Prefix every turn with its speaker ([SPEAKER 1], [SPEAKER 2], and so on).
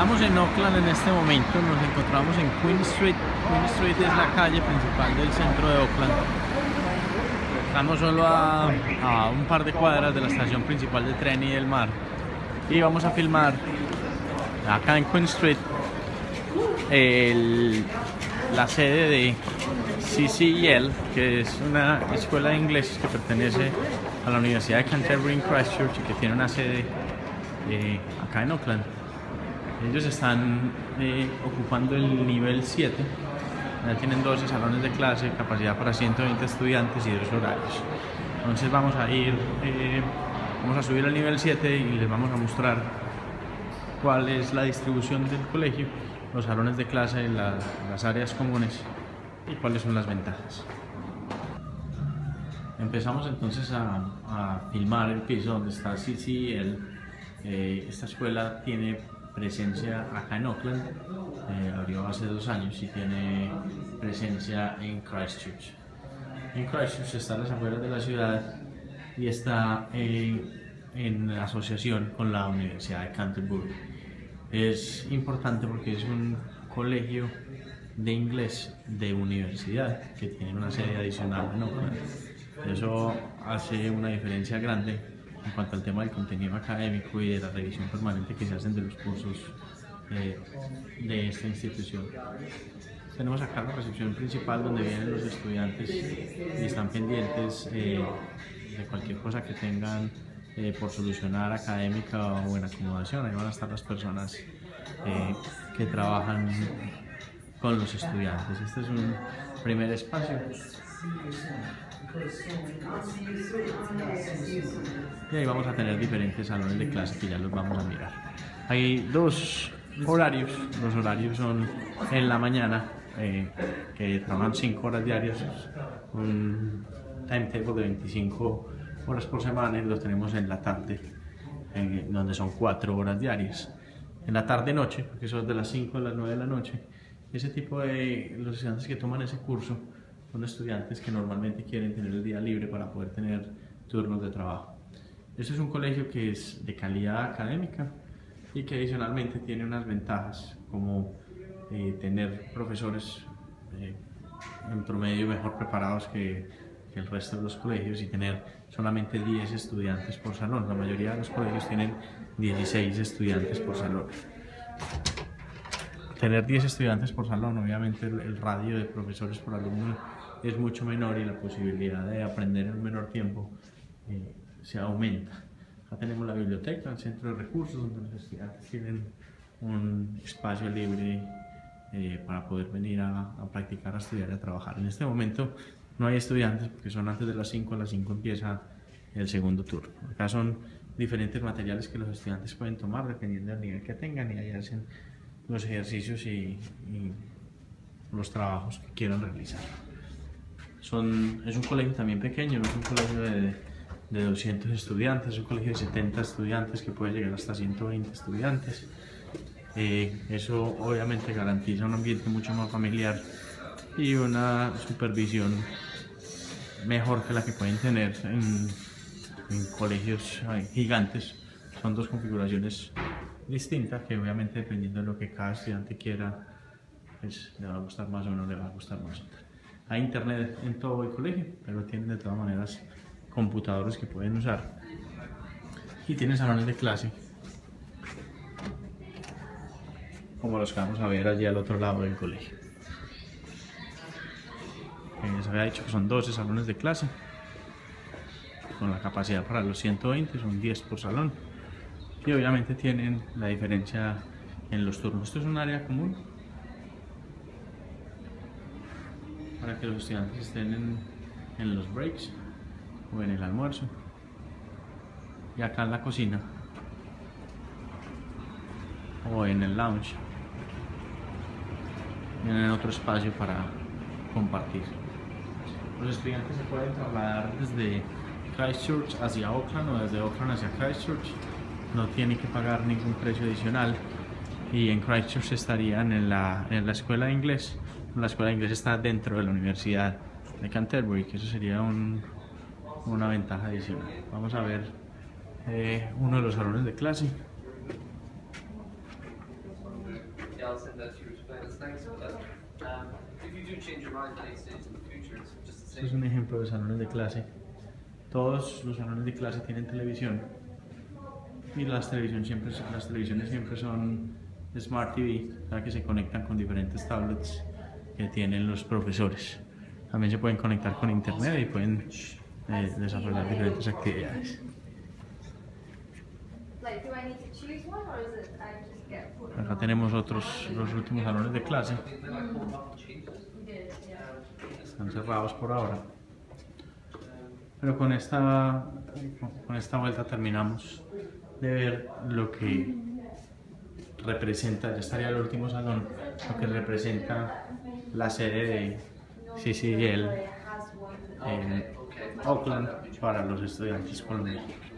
[SPEAKER 1] Estamos en Oakland en este momento, nos encontramos en Queen Street. Queen Street es la calle principal del centro de Oakland. Estamos solo a, un par de cuadras de la estación principal de tren y del mar. Y vamos a filmar acá en Queen Street la sede de CCEL, que es una escuela de inglés que pertenece a la Universidad de Canterbury en Christchurch y que tiene una sede eh, acá en Oakland. Ellos están eh, ocupando el nivel 7. Ya tienen 12 salones de clase, capacidad para 120 estudiantes y dos horarios. Entonces vamos a ir, eh, vamos a subir al nivel 7 y les vamos a mostrar cuál es la distribución del colegio, los salones de clase, la- las áreas comunes y cuáles son las ventajas. Empezamos entonces a, a filmar el piso donde está CCL. Eh, esta escuela tiene presencia acá en Oakland, eh, abrió hace dos años y tiene presencia en Christchurch. En Christchurch está a las afueras de la ciudad y está en asociación con la Universidad de Canterbury. Es importante porque es un colegio de inglés de universidad que tiene una sede adicional en Oakland. Eso hace una diferencia grande en cuanto al tema del contenido académico y de la revisión permanente que se hacen de los cursos eh, de esta institución. Tenemos acá la recepción principal donde vienen los estudiantes y están pendientes eh, de cualquier cosa que tengan eh, por solucionar académica o en acomodación. Ahí van a estar las personas eh, que trabajan con los estudiantes. Este es un primer espacio. Y ahí vamos a tener diferentes salones de clase que ya los vamos a mirar. Hay dos horarios. Los horarios son en la mañana, eh, que trabajan 5 horas diarias, un timetable de 25 horas por semana y los tenemos en la tarde, eh, donde son 4 horas diarias. En la tarde-noche, porque son de las 5 a las 9 de la noche, ese tipo de los estudiantes que toman ese curso son estudiantes que normalmente quieren tener el día libre para poder tener turnos de trabajo. Este es un colegio que es de calidad académica y que adicionalmente tiene unas ventajas como eh, tener profesores eh, en promedio mejor preparados que, que el resto de los colegios y tener solamente 10 estudiantes por salón. La mayoría de los colegios tienen 16 estudiantes por salón tener 10 estudiantes por salón, obviamente el, radio de profesores por alumno es mucho menor y la posibilidad de aprender en menor tiempo eh, se aumenta. Acá tenemos la biblioteca, el centro de recursos, donde los estudiantes tienen un espacio libre eh, para poder venir a, a practicar, a estudiar y a trabajar. En este momento no hay estudiantes porque son antes de las 5, a las 5 empieza el segundo turno. Acá son diferentes materiales que los estudiantes pueden tomar dependiendo del nivel que tengan y ahí hacen los ejercicios y, y los trabajos que quieran realizar. Son, es un colegio también pequeño, no es un colegio de, de 200 estudiantes, es un colegio de 70 estudiantes que puede llegar hasta 120 estudiantes. Eh, eso obviamente garantiza un ambiente mucho más familiar y una supervisión mejor que la que pueden tener en, en colegios gigantes. Son dos configuraciones distintas que obviamente dependiendo de lo que cada estudiante quiera, pues le va a gustar más o no le va a gustar más. Hay internet en todo el colegio, pero tienen de todas maneras computadores que pueden usar. Y tienen salones de clase, como los que vamos a ver allí al otro lado del colegio. Eh, había dicho que son 12 salones de clase, con la capacidad para los 120, son 10 por salón. Y obviamente tienen la diferencia en los turnos. Esto es un área común para que los estudiantes estén en, los breaks o en el almuerzo. Y acá en la cocina o en el lounge tienen otro espacio para compartir. Los estudiantes se pueden trasladar desde Christchurch hacia Oakland o desde Oakland hacia Christchurch. No tienen que pagar ningún precio adicional. Y en Christchurch estarían en la, en la escuela de inglés. La escuela de inglés está dentro de la Universidad de Canterbury, que eso sería un, una ventaja adicional. Vamos a ver eh, uno de los salones de clase. Este es un ejemplo de salones de clase. Todos los salones de clase tienen televisión y las, televisión siempre, las televisiones siempre son Smart TV, sea que se conectan con diferentes tablets que tienen los profesores. También se pueden conectar con internet y pueden eh, desarrollar diferentes actividades. Acá tenemos otros, los últimos salones de clase. Están cerrados por ahora. Pero con esta, con esta vuelta terminamos de ver lo que representa, ya estaría el último salón, lo que representa la sede de CCL en Oakland para los estudiantes colombianos.